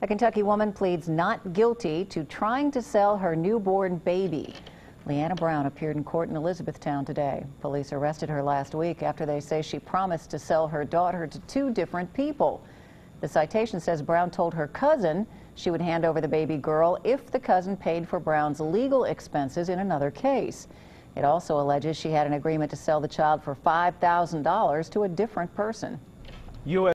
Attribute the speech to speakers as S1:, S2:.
S1: A Kentucky woman pleads not guilty to trying to sell her newborn baby. Lee-Anna Brown appeared in court in Elizabethtown today. Police arrested her last week after they say she promised to sell her daughter to two different people. The citation says Brown told her cousin she would hand over the baby girl if the cousin paid for Brown's legal expenses in another case. It also alleges she had an agreement to sell the child for $5,000 to a different person.
S2: U.S.